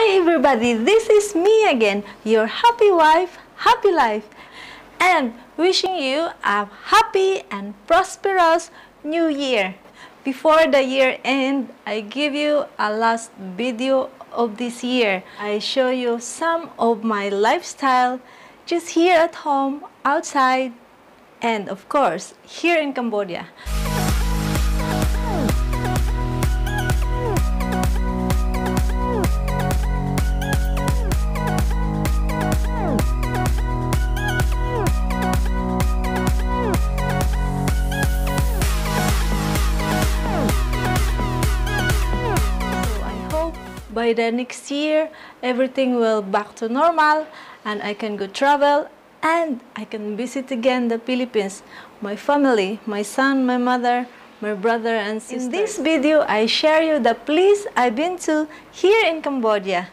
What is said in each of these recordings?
Hi everybody, this is me again, your happy wife, happy life, and wishing you a happy and prosperous new year. Before the year end, I give you a last video of this year. I show you some of my lifestyle just here at home, outside, and of course, here in Cambodia. By the next year everything will back to normal and I can go travel and I can visit again the Philippines, my family, my son, my mother, my brother and sister. In this video, I share you the place I've been to here in Cambodia.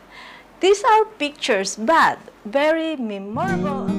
These are pictures, but very memorable.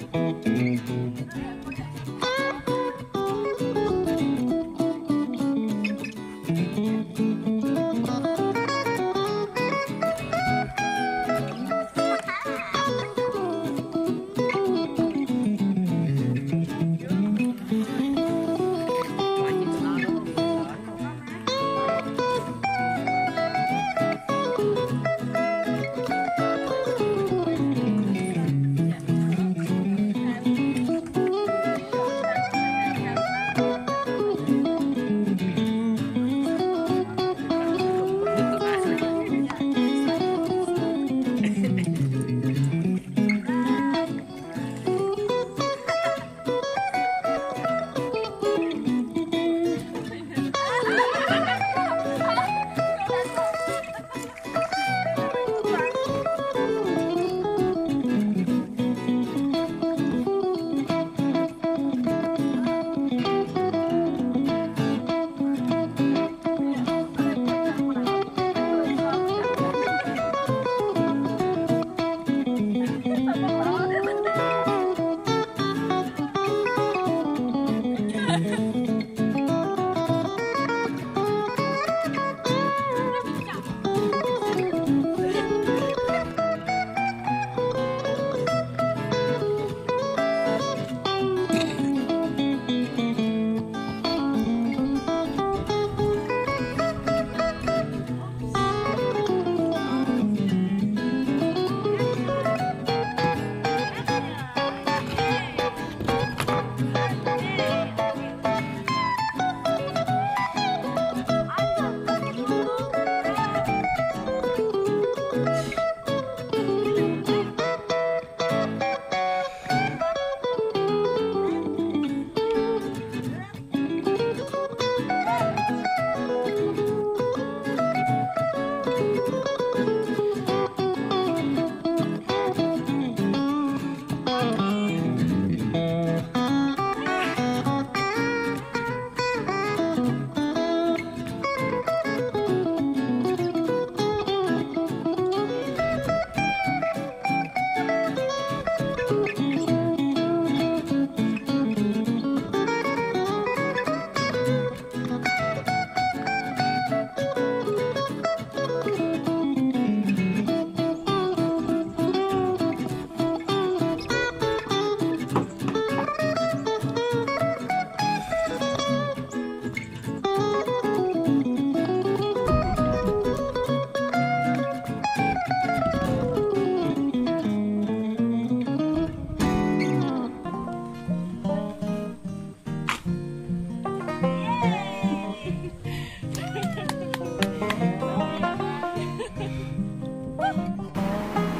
Bye.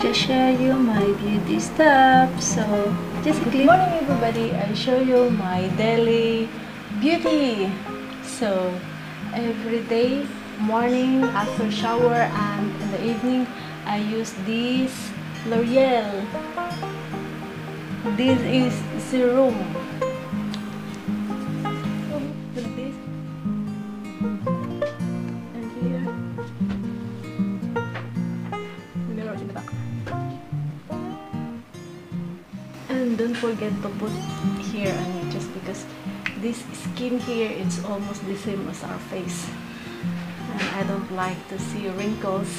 Just show you my beauty stuff. So just Good morning everybody. I show you my daily beauty. So every day, morning, after shower and in the evening, I use this L'Oreal. This is serum. Forget to put here on it just because this skin here is almost the same as our face. And I don't like to see wrinkles.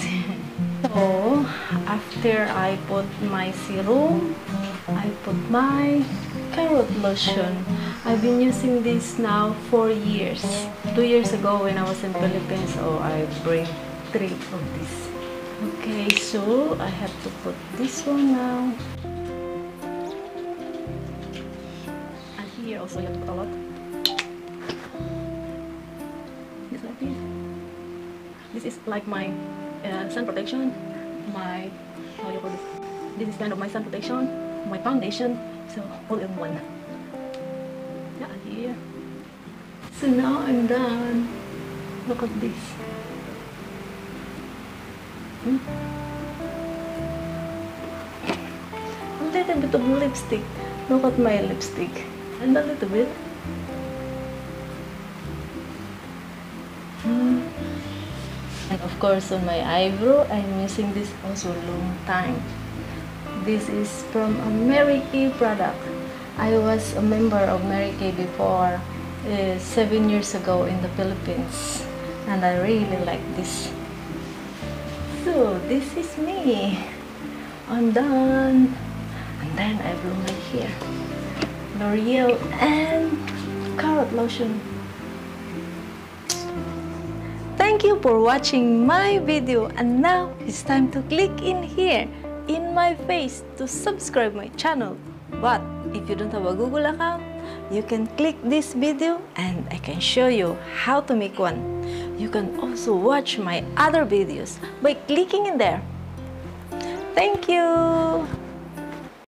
so after I put my serum, I put my carrot lotion. I've been using this now for years. Two years ago when I was in Philippines, so I bring three of this. Okay, so I have to put this one now. A lot. Just like this. This is like my uh, sun protection, my how you call this? This is kind of my sun protection, my foundation, so all in one. Yeah, here. So now I'm done. Look at this. Hmm? A little bit of lipstick. Look at my lipstick. And a little bit. And of course on my eyebrow, I'm using this also long time. This is from a Mary Kay product. I was a member of Mary Kay before, uh, seven years ago in the Philippines. And I really like this. So this is me. I'm done. And then I blew my hair. L'Oreal and carrot lotion. Thank you for watching my video and now it's time to click in here in my face to subscribe my channel. But if you don't have a Google account, you can click this video and I can show you how to make one. You can also watch my other videos by clicking in there. Thank you!